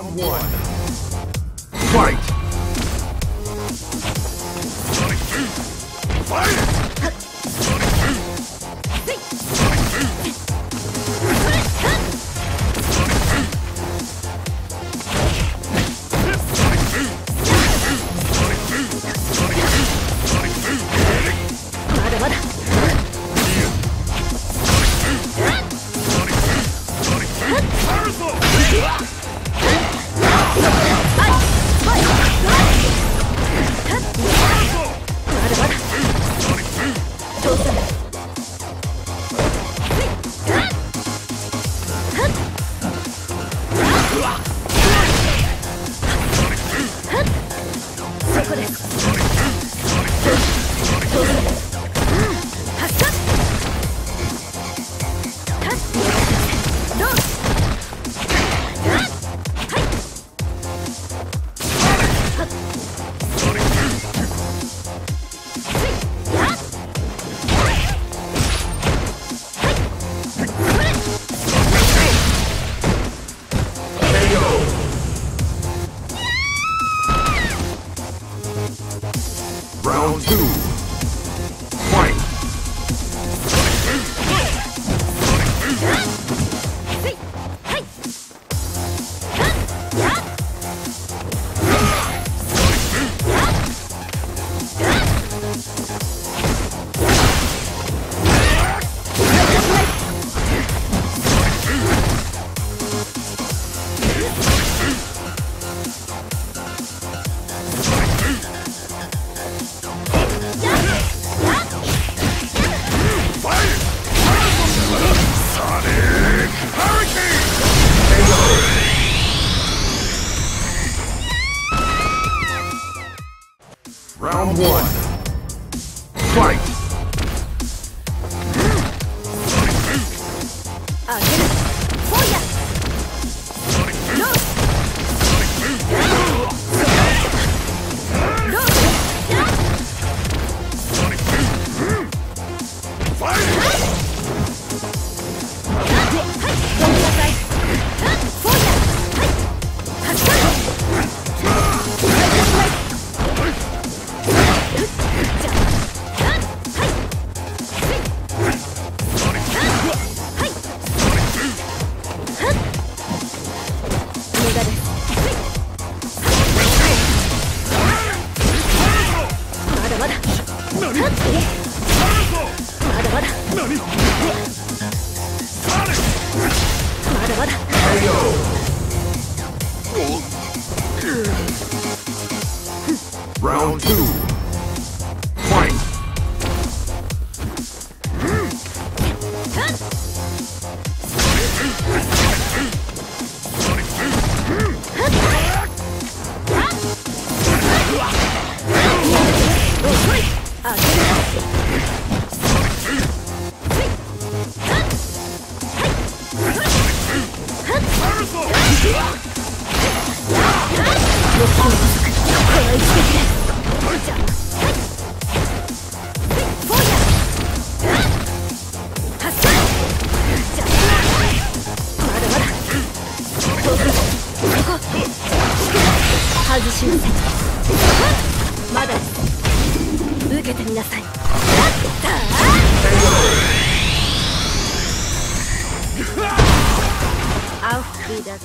Round one. Fight! こです。Round one. Fight! Round two. 修まだ受けてみなさい。アウフィーダー